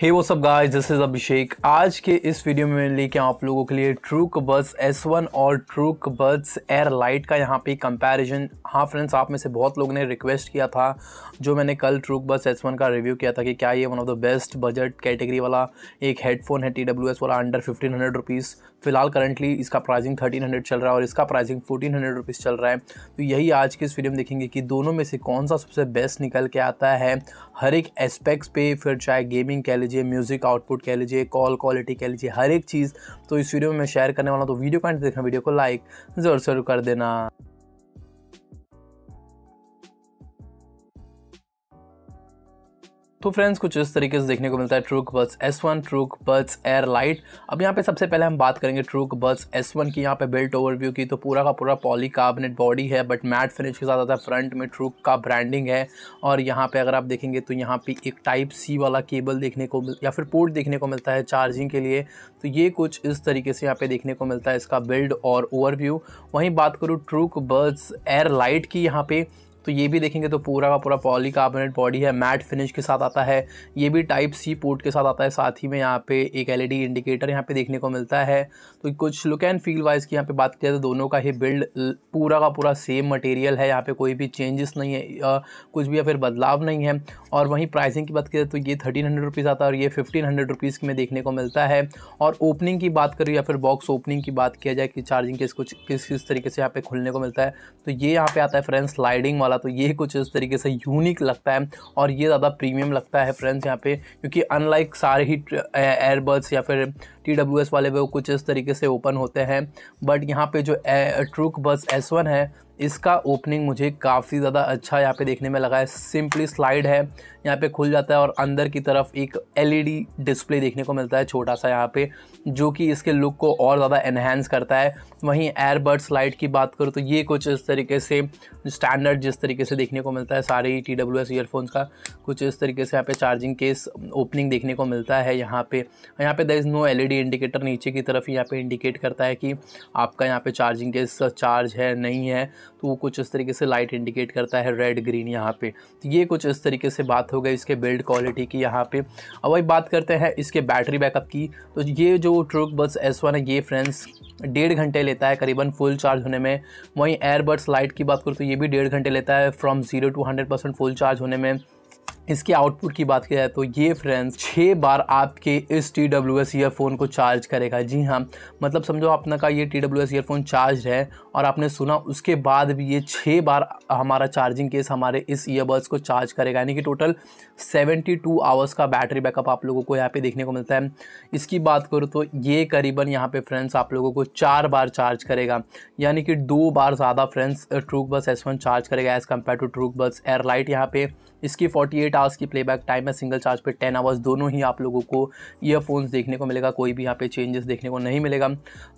हे वो सब guys this is अभिषेक आज के इस वीडियो में लेके आप लोगों के लिए ट्रूक बस एस वन और ट्रूक बस एयर लाइट का यहाँ पे कंपैरिजन हाँ फ्रेंड्स आप में से बहुत लोगों ने रिक्वेस्ट किया था, जो मैंने कल ट्रूक बस एस वन का रिव्यू किया था कि क्या ये one of the best budget category वाला एक हेडफोन है TWS वाला अंडर फिफ्टीन हंड्रेड रुपीज़ फ़िलहाल करंटली इसका प्राइसिंग थर्टीन हंड्रेड चल रहा है और इसका प्राइसिंग फोर्टीन हंड्रेड रुपीज़ चल रहा है। तो यही आज के इस वीडियो में देखेंगे कि दोनों में से कौन सा सबसे बेस्ट निकल के आता है। हर एक एस्पेक्ट्स पे फिर चाहे गेमिंग कह लीजिए म्यूज़िक आउटपुट कह लीजिए कॉल क्वालिटी कह लीजिए, हर एक चीज़। तो इस वीडियो में मैं शेयर करने वाला हूँ तो वीडियो का देखना वीडियो को लाइक ज़रूर ज़रूर कर देना। तो फ्रेंड्स कुछ इस तरीके से देखने को मिलता है ट्रूक बस एस वन ट्रूक बस एयर लाइट अब यहाँ पे सबसे पहले हम बात करेंगे ट्रूक बस एस वन की, यहाँ पे बिल्ट ओवरव्यू की। तो पूरा का पूरा पॉली कार्बनेट बॉडी है बट मैट फिनिश के साथ आता है फ्रंट में ट्रूक का ब्रांडिंग है। और यहाँ पे अगर आप देखेंगे तो यहाँ पे एक टाइप सी वाला केबल देखने को या फिर पोर्ट देखने को मिलता है चार्जिंग के लिए। तो ये कुछ इस तरीके से यहाँ पे देखने को मिलता है इसका बिल्ड और ओवरव्यू वहीं बात करूँ ट्रूक बस एयर लाइट की यहाँ पे तो ये भी देखेंगे तो पूरा का पूरा पॉली कार्बोनेट बॉडी है मैट फिनिश के साथ आता है। ये भी टाइप सी पोर्ट के साथ आता है, साथ ही में यहाँ पे एक एलईडी इंडिकेटर यहाँ पे देखने को मिलता है। तो कुछ लुक एंड फील वाइज की यहाँ पे बात किया तो दोनों का ही बिल्ड पूरा का पूरा सेम मटेरियल है। यहाँ पे कोई भी चेंजेस नहीं है कुछ भी या फिर बदलाव नहीं है। और वहीं प्राइसिंग की बात करें तो ये थर्टीन हंड्रेड रुपीज़ आता है और ये फिफ्टीन हंड्रेड रुपीज़ में देखने को मिलता है। और ओपनिंग की बात करें या फिर बॉक्स ओपनिंग की बात किया जाए कि चार्जिंग किस कुछ, किस किस तरीके से यहाँ पे खुलने को मिलता है तो ये यहाँ पे आता है फ्रेंड स्लाइडिंग वाला तो ये कुछ इस तरीके से यूनिक लगता है और ये ज़्यादा प्रीमियम लगता है फ्रेंड्स यहाँ पे, क्योंकि अनलाइक सारे ही एयरबड्स या फिर टी वाले वो कुछ इस तरीके से ओपन होते हैं बट यहाँ पे जो ट्रूक बस एस वन है इसका ओपनिंग मुझे काफ़ी ज़्यादा अच्छा यहाँ पे देखने में लगा है। सिंपली स्लाइड है, यहाँ पे खुल जाता है और अंदर की तरफ़ एक एलईडी डिस्प्ले देखने को मिलता है छोटा सा यहाँ पे, जो कि इसके लुक को और ज़्यादा एनहेंस करता है। वहीं एयरबड स्लाइड की बात करूँ तो ये कुछ इस तरीके से स्टैंडर्ड जिस तरीके से देखने को मिलता है, सारे टी डब्ल्यू एस ईयरफोन्स का कुछ इस तरीके से यहाँ पे चार्जिंग केस ओपनिंग देखने को मिलता है यहाँ पे। यहाँ पे there is no LED indicator नीचे की तरफ़ ही यहाँ पे इंडिकेट करता है कि आपका यहाँ पे चार्जिंग केस चार्ज है, नहीं है। तो वो कुछ इस तरीके से लाइट इंडिकेट करता है रेड ग्रीन यहाँ पे। तो ये कुछ इस तरीके से बात हो गई इसके बिल्ड क्वालिटी की यहाँ पे। अब वही बात करते हैं इसके बैटरी बैकअप की। तो ये जो ट्रुक बस एस है, ये फ्रेंड्स डेढ़ घंटे लेता है करीबन फुल चार्ज होने में। वहीं एयरबड्स लाइट की बात करूँ तो ये भी डेढ़ घंटे लेता है from zero to hundred percent full charge होने में। इसके आउटपुट की बात की जाए तो ये फ्रेंड्स छः बार आपके इस टी डब्ल्यू एस ईयरफोन को चार्ज करेगा। जी हाँ मतलब समझो अपना का ये T W S earphone charge है और आपने सुना, उसके बाद भी ये छः बार हमारा चार्जिंग केस हमारे इस ईयरबड्स को चार्ज करेगा। यानी कि टोटल सेवेंटी टू आवर्स का बैटरी बैकअप आप लोगों को यहाँ पे देखने को मिलता है। इसकी बात करूँ तो ये करीबन यहाँ पे फ्रेंड्स आप लोगों को चार बार चार्ज करेगा। यानी कि दो बार ज़्यादा friends Truke buds S charge करेगा as compare to Truke buds air lite यहाँ पे। इसकी 48 एट आवर्स की प्लेबैक टाइम है सिंगल चार्ज पे 10 आवर्स दोनों ही आप लोगों को ईयरफोन्स देखने को मिलेगा, कोई भी यहाँ पे चेंजेस देखने को नहीं मिलेगा।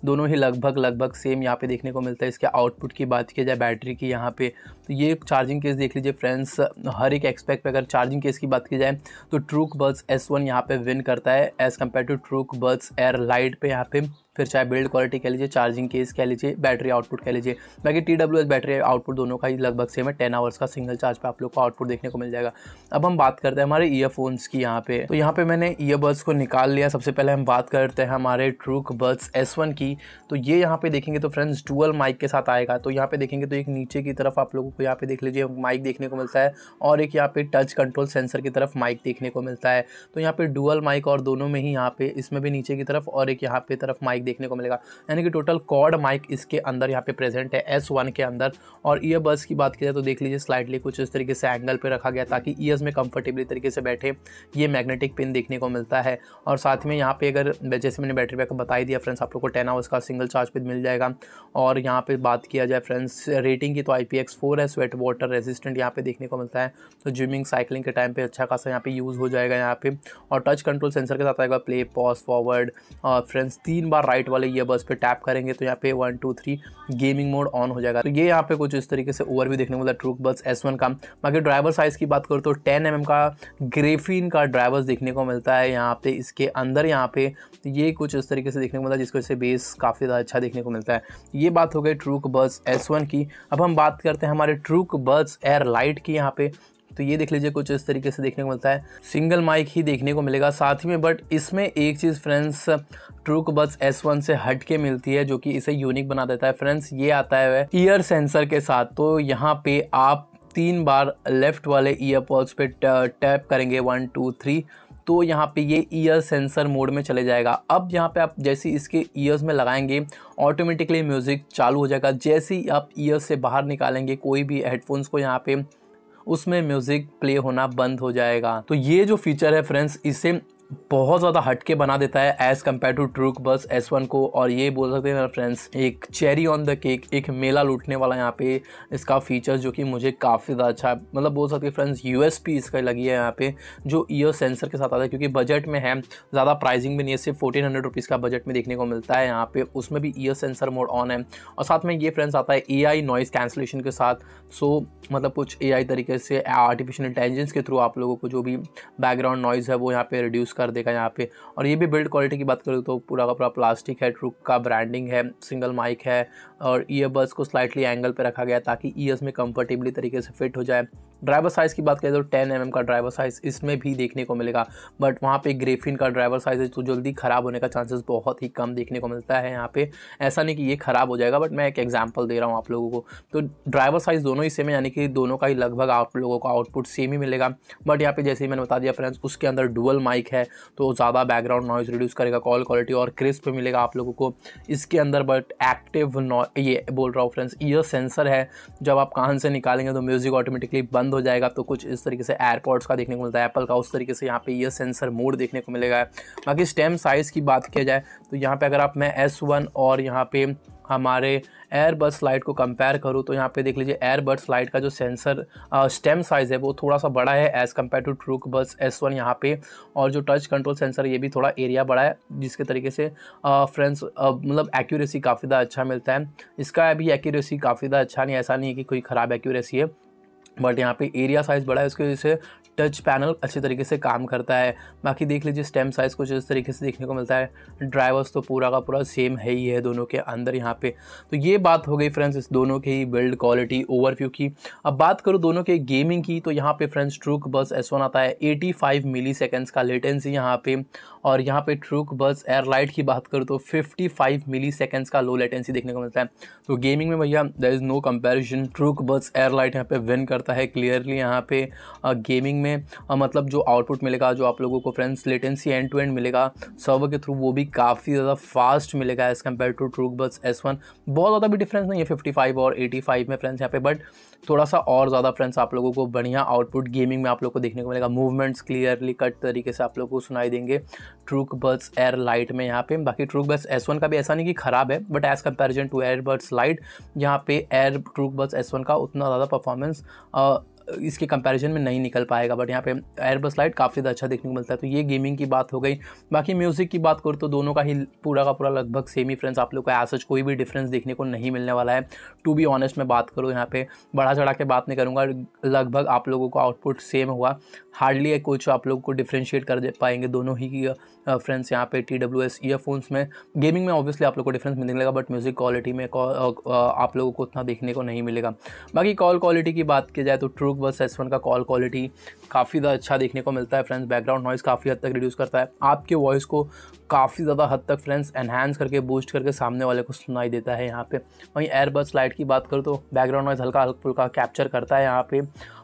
दोनों ही लगभग लगभग सेम यहाँ पे देखने को मिलता है, इसके आउटपुट की बात की जाए बैटरी की यहाँ पे। तो ये चार्जिंग केस देख लीजिए फ्रेंड्स हर एक एक्सपेक्ट पे अगर चार्जिंग केस की बात की जाए तो ट्रूक बर्ड्स एस वन यहाँ पे विन करता है as compare to Truke birds air lite पे यहाँ पे फिर चाहे बिल्ड क्वालिटी कह लीजिए, चार्जिंग केस कह लीजिए, बैटरी आउटपुट कह लीजिए। बाकी T W S battery output दोनों का ही लगभग सेम है। टेन आवर्स का सिंगल चार्ज पे आप लोग को आउटपुट देखने को मिल जाएगा। अब हम बात करते हैं हमारे ईयरफोन्स की यहाँ पे। तो यहाँ पे मैंने ईयरबड्स को निकाल लिया। सबसे पहले हम बात करते हैं हमारे ट्रूक बर्ड्स एस वन की। तो ये यहाँ पे देखेंगे तो फ्रेंड्स डुअल माइक के साथ आएगा। तो यहाँ पे देखेंगे तो एक नीचे की तरफ़ आप लोगों को यहाँ पे देख लीजिए माइक देखने को मिलता है और एक यहाँ पे टच कंट्रोल सेंसर की तरफ़ माइक देखने को मिलता है। तो यहाँ पे डुअल माइक और दोनों में ही यहाँ पे, इसमें भी नीचे की तरफ़ और एक यहाँ पे तरफ़ माइक देखने को मिलेगा। यानी कि टोटल कॉर्ड माइक इसके अंदर यहाँ पे प्रेजेंट है एस वन के अंदर। और ईयरबड्स की बात की जाए तो देख लीजिए स्लाइडली कुछ इस तरीके से एंगल पे रखा गया ताकि ईयर्स में कंफर्टेबली तरीके से बैठे। ये मैग्नेटिक पिन देखने को मिलता है। और साथ में यहाँ पे अगर जैसे मैंने बैटरी बैकअप बताई दिया फ्रेंड्स आप लोग को टेन आवर्स का सिंगल चार्ज पे मिल जाएगा। और यहाँ पे बात किया जाए फ्रेंड्स रेटिंग की तो आई पी है स्वेट वाटर रेजिस्टेंट यहाँ पे देखने को मिलता है। तो जिमिंग साइकिलिंग के टाइम पे अच्छा खासा यहाँ पे यूज़ हो जाएगा यहाँ पे। और टच कंट्रोल सेंसर के साथ आएगा प्ले पॉज फॉरवर्ड और फ्रेंड्स तीन बार राइट वाले ईयरबड्स पे टैप करेंगे तो यहाँ पे one two three gaming mode on हो जाएगा। तो ये यहाँ पे कुछ इस तरीके से ओवर भी देखने को मिलता है ट्रूक बस एस वन का। बाकी ड्राइवर साइज़ की बात करूँ तो टेन एम का ग्रेफिन का ड्राइवर्स देखने को मिलता है यहाँ पे। इसके अंदर यहाँ पे ये कुछ इस तरीके से देखने को मिलता है जिसको इससे बेस काफ़ी ज़्यादा अच्छा देखने को मिलता है। ये बात हो गई ट्रूक बस एस वन की। अब हम बात करते हैं हमारे ट्रूक बस एयर लाइट की यहाँ पे। तो ये देख लीजिए कुछ इस तरीके से देखने को मिलता है। सिंगल माइक ही देखने को मिलेगा साथ ही में बट इसमें एक चीज़ फ्रेंड्स ट्रूक बस एस वन से हट के मिलती है, जो कि इसे यूनिक बना देता है। फ्रेंड्स ये आता है ईयर सेंसर के साथ। तो यहाँ पे आप तीन बार लेफ़्ट वाले ईयरपॉड्स पे टैप करेंगे वन टू थ्री तो यहाँ पे ये ईयर सेंसर मोड में चले जाएगा। अब यहाँ पे आप जैसे इसके ईयर्स में लगाएँगे ऑटोमेटिकली म्यूज़िक चालू हो जाएगा। जैसे ही आप ईयर से बाहर निकालेंगे, कोई भी हेडफोन्स को यहाँ पे, उसमें म्यूज़िक प्ले होना बंद हो जाएगा। तो ये जो फीचर है फ्रेंड्स इसे बहुत ज़्यादा हटके बना देता है एज़ कंपेयर टू ट्रूक बस एस वन को। और ये बोल सकते हैं मेरे फ्रेंड्स एक चेरी ऑन द केक एक मेला लूटने वाला यहाँ पे इसका फीचर जो कि मुझे काफ़ी ज़्यादा अच्छा है मतलब बोल सकते हैं फ्रेंड्स यू एस पी इसका लगी है यहाँ पे, जो ईयर सेंसर के साथ आता है, क्योंकि बजट में है, ज़्यादा प्राइसिंग भी नहीं है, सिर्फ़ फोर्टीन हंड्रेड रुपीज़ का बजट में देखने को मिलता है यहाँ पे, उसमें भी ईयर सेंसर मोड ऑन है। और साथ में ये फ्रेंड्स आता है ए आई नॉइज़ कैंसलेशन के साथ सो मतलब कुछ ए आई तरीके से आर्टिफिशियल इंटेलिजेंस के थ्रू आप लोगों को जो भी बैकग्राउंड नॉइज़ है वो यहाँ पे रिड्यूस कर देगा यहाँ पे। और ये भी बिल्ड क्वालिटी की बात करूँ तो पूरा का पूरा प्लास्टिक है ट्रुक का ब्रांडिंग है सिंगल माइक है और ईयरबड्स को स्लाइटली एंगल पे रखा गया ताकि ईयर्स में कंफर्टेबली तरीके से फिट हो जाए। ड्राइवर साइज़ की बात करें तो टेन एम mm का ड्राइवर साइज़ इसमें भी देखने को मिलेगा। बट वहाँ पे ग्रेफिन का ड्राइवर साइज़ है तो जल्दी ख़राब होने का चांसेस बहुत ही कम देखने को मिलता है यहाँ पे। ऐसा नहीं कि ये ख़राब हो जाएगा, बट मैं एक एग्ज़ाम्पल दे रहा हूँ आप लोगों को। तो ड्राइवर साइज़ दोनों ही सेम है, यानी कि दोनों का ही लगभग आप लोगों का आउटपुट सेम ही मिलेगा। बट यहाँ पे जैसे ही मैंने बता दिया फ्रेंड्स उसके अंदर डुअल माइक है तो ज़्यादा बैकग्राउंड नॉइज़ रिड्यूस करेगा कॉल क्वालिटी और क्रिस्प मिलेगा आप लोगों को। इसके अंदर बट एक्टिव ये बोल रहा हूँ फ्रेंड्स ईयर सेंसर है। जब आप कान से निकालेंगे तो म्यूज़िक ऑटोमेटिकली बंद हो जाएगा तो कुछ इस तरीके से एयरपॉड्स का देखने को मिलता है एप्पल का उस तरीके से यहाँ पे ईयर सेंसर मोड देखने को मिलेगा। बाकी स्टेम साइज़ की बात किया जाए तो यहाँ पे अगर आप, मैं एस वन और यहाँ पे हमारे एयरबड्स लाइट को कंपेयर करूँ तो यहाँ पे देख लीजिए एयरबड्स लाइट का जो सेंसर स्टेम साइज़ है, वो थोड़ा सा बड़ा है एज़ कंपेयर टू ट्रूक बस एस वन यहाँ पे। और जो टच कंट्रोल सेंसर ये भी थोड़ा एरिया बड़ा है, जिसके तरीके से फ्रेंड्स मतलब एक्यूरेसी काफ़ी ज़्यादा अच्छा मिलता है। इसका अभी एक्यूरेसी काफ़ी ज़्यादा अच्छा नहीं, ऐसा नहीं है कि कोई ख़राब एक्यूरेसी है। बट यहाँ पे एरिया साइज़ बड़ा है उसकी वजह से टच पैनल अच्छे तरीके से काम करता है। बाकी देख लीजिए स्टेम साइज़ कुछ इस तरीके से देखने को मिलता है ड्राइवर्स तो पूरा का पूरा सेम है ही है दोनों के अंदर यहाँ पे। तो ये बात हो गई फ्रेंड्स इस दोनों के ही बिल्ड क्वालिटी ओवरव्यू की। अब बात करूँ दोनों के गेमिंग की तो यहाँ पे फ्रेंड्स ट्रूक बस एस आता है एटी मिली सेकेंड्स का लेटेंसी यहाँ पे। और यहाँ पे ट्रूक बस एयरलाइट की बात करूँ तो 55 मिली सेकेंड्स का लो लेटेंसी देखने को मिलता है। तो गेमिंग में भैया there is no comparison Truke buds air lite यहाँ पे विन करता है क्लियरली यहाँ पे गेमिंग में। मतलब जो आउटपुट मिलेगा, जो आप लोगों को friends latency end to end मिलेगा सर्वर के थ्रू वो भी काफ़ी ज़्यादा फास्ट मिलेगा एज़ कंपेयर टू ट्रूक बस एस बहुत ज़्यादा भी डिफरेंस नहीं है फिफ्टी और एटी में फ्रेंड्स यहाँ पे बट थोड़ा सा और ज़्यादा फ्रेंड्स आप लोगों को बढ़िया आउटपुट गेमिंग में आप लोग को देखने को मिलेगा। मूवमेंट्स क्लियरली कट तरीके से आप लोग को सुनाई देंगे। ट्रूक बर्ड्स एयर लाइट में यहाँ पे, बाकी ट्रूक बर्ड्स एस वन का भी ऐसा नहीं कि ख़राब है but as comparison to air birds lite यहाँ पे air Truke birds S one का उतना ज़्यादा परफॉर्मेंस इसके कंपैरिजन में नहीं निकल पाएगा बट यहाँ पे एयरबस लाइट काफ़ी ज़्यादा अच्छा देखने को मिलता है। तो ये गेमिंग की बात हो गई। बाकी म्यूज़िक की बात करूँ तो दोनों का ही पूरा का पूरा लगभग सेम ही फ्रेंड्स आप लोग को एज कोई भी डिफरेंस देखने को नहीं मिलने वाला है। टू बी ऑनेस्ट मैं बात करूँ यहाँ पे बढ़ा चढ़ा के बात नहीं करूँगा, लगभग आप लोगों को आउटपुट सेम हुआ हार्डली कुछ आप लोग को डिफ्रेंशिएट कर दे पाएँगे दोनों ही फ्रेंड्स यहाँ पे टी डब्ल्यू एस ईयरफोन्स में। गेमिंग में ऑब्वियसली आप लोग को डिफरेंस मिलेगा बट म्यूज़िक क्वालिटी में आप लोगों को उतना देखने को नहीं मिलेगा। बाकी कॉल क्वालिटी की बात की जाए तो बस एस का कॉल क्वालिटी काफ़ी ज़्यादा अच्छा देखने को मिलता है फ्रेंड्स बैकग्राउंड नॉइज़ काफ़ी हद तक रिड्यूस करता है। आपके वॉइस को काफ़ी ज़्यादा हद तक फ्रेंड्स एनहांस करके बूस्ट करके सामने वाले को सुनाई देता है यहाँ पे। वहीं एयरबस लाइट की बात करूँ तो बैकग्राउंड नॉइज़ हल्का हल्का फुल्का कैप्चर करता है यहाँ पे।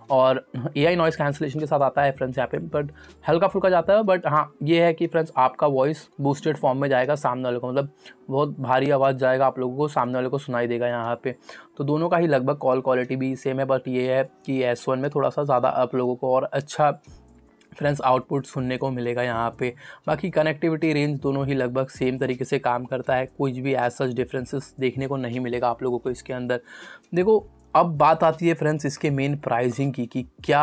और ए आई नॉइस कैंसिलेशन के साथ आता है फ्रेंड्स यहाँ पे बट हल्का फुल्का जाता है बट हाँ ये है कि फ्रेंड्स आपका वॉइस बूस्टेड फॉर्म में जाएगा सामने वाले को मतलब बहुत भारी आवाज़ जाएगा आप लोगों को, सामने वाले को सुनाई देगा यहाँ पे। तो दोनों का ही लगभग कॉल क्वालिटी भी सेम है बट ये है कि एस वन में थोड़ा सा ज़्यादा आप लोगों को और अच्छा फ्रेंड्स आउटपुट सुनने को मिलेगा यहाँ पे। बाकी कनेक्टिविटी रेंज दोनों ही लगभग सेम तरीके से काम करता है, कुछ भी एज सच डिफरेंसेस देखने को नहीं मिलेगा आप लोगों को इसके अंदर। देखो अब बात आती है फ्रेंड्स इसके मेन प्राइसिंग की, कि क्या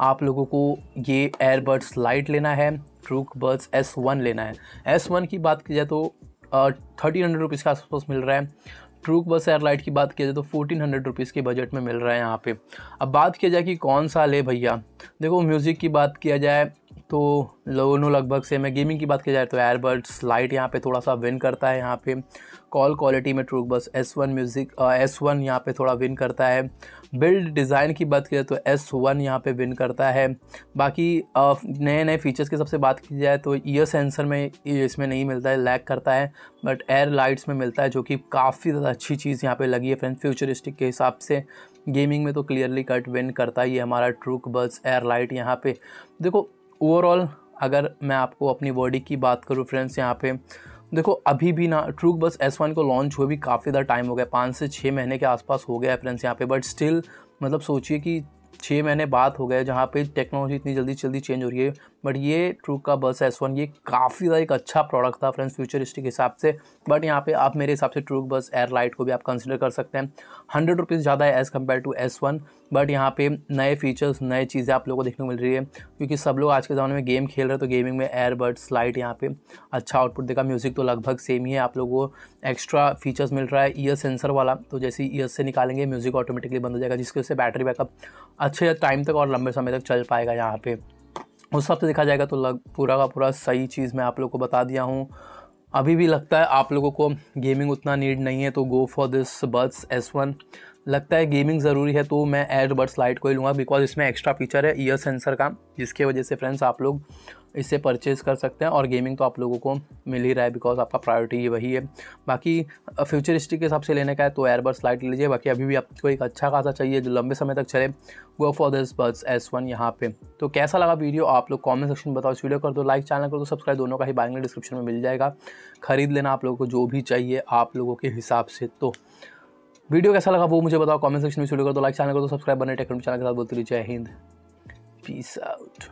आप लोगों को ये एयरबड्स लाइट लेना है ट्रूक बर्ड्स एस वन लेना है। एस वन की बात की जाए तो थर्टीन हंड्रेड रुपीज़ के आसपास मिल रहा है। ट्रूक बस एयरलाइट की बात की जाए तो फोर्टीन हंड्रेड रुपीज़ के बजट में मिल रहा है यहाँ पे। अब बात किया जाए कि कौन सा ले भैया? देखो म्यूज़िक की बात किया जाए तो दोनों लगभग से, मैं गेमिंग की बात की जाए तो एयरबड्स लाइट यहाँ पे थोड़ा सा विन करता है, यहाँ पे कॉल क्वालिटी में Truke buds S one music S one यहाँ पर थोड़ा विन करता है। बिल्ड डिज़ाइन की बात की जाए तो एस वन यहाँ पर विन करता है। बाकी नए नए फीचर्स की सबसे बात की जाए तो ईयर सेंसर में इसमें नहीं मिलता है लैग करता है बट एयर लाइट्स में मिलता है, जो कि काफ़ी ज़्यादा अच्छी चीज़ यहाँ पे लगी है फ्रेंड फ्यूचरिस्टिक के हिसाब से। गेमिंग में तो क्लियरली कट विन करता ही है हमारा ट्रूक बस एयर लाइट यहाँ पे। देखो ओवरऑल अगर मैं आपको अपनी बॉडी की बात करूँ फ्रेंड्स यहाँ पे, देखो, अभी भी ना ट्रूक बस एस वन को लॉन्च हुए भी काफ़ी ज़्यादा टाइम हो गया, पाँच से छः महीने के आसपास हो गया है फ्रेंड्स यहाँ पे बट स्टिल मतलब सोचिए कि छः महीने बाद हो गए, जहाँ पे टेक्नोलॉजी इतनी जल्दी जल्दी चेंज हो रही है बट ये ट्रू का बस एस वन ये काफ़ी ज़्यादा एक अच्छा प्रोडक्ट था फ्रेंड्स फ्यूचरिस्टिक हिसाब से। बट यहाँ पे आप मेरे हिसाब से ट्रू बस एयर लाइट को भी आप कंसिडर कर सकते हैं। हंड्रेड रुपीज़ ज़्यादा है as compare to S one but यहाँ पे नए फीचर्स नए चीज़ें आप लोगों को देखने को मिल रही है। क्योंकि सब लोग आज के ज़माने में गेम खेल रहे तो गेमिंग में एयरबड्स लाइट यहाँ पे अच्छा आउटपुट देगा। म्यूज़िक तो लगभग सेम ही है, आप लोगों को एक्स्ट्रा फीचर्स मिल रहा है। ईयर सेंसर वाला तो जैसे ईयर से निकालेंगे म्यूज़िक ऑटोमेटिकली बंद हो जाएगा, जिसकी वजह से बैटरी बैकअप अच्छे टाइम तक और लंबे समय तक चल पाएगा यहाँ पे। उस हिसाब से देखा जाएगा तो लग, पूरा का पूरा सही चीज़ मैं आप लोग को बता दिया हूँ। अभी भी लगता है आप लोगों को गेमिंग उतना नीड नहीं है तो go for this buds S one लगता है गेमिंग ज़रूरी है तो मैं एयरबड्स लाइट को ही लूँगा बिकॉज़ इसमें एक्स्ट्रा फीचर है ईयर सेंसर का, जिसके वजह से फ्रेंड्स आप लोग इसे परचेज़ कर सकते हैं और गेमिंग तो आप लोगों को मिल ही रहा है बिकॉज़ आपका प्रायोरिटी ये वही है। बाकी फ्यूचरिस्टिक के हिसाब से लेने का है तो एयरबड्स लाइट लीजिए। बाकी अभी भी आपको एक अच्छा खासा चाहिए, जो लंबे समय तक चले go for this buds S one यहाँ पे। तो कैसा लगा वीडियो आप लोग कमेंट सेक्शन बताओ, इस वीडियो कर दो लाइक चैनल कर दो सब्सक्राइब दोनों का ही बाइंग डिस्क्रिप्शन में मिल जाएगा। खरीद लेना आप लोगों को जो भी चाहिए आप लोगों के हिसाब से तो वीडियो कैसा लगा वो मुझे बताओ कमेंट सेक्शन में वीडियो कर दो लाइक चैनल को तो सब्सक्राइब बने, टेक्नोलॉजी चैनल के साथ बोलते रहिए। जय हिंद। Peace out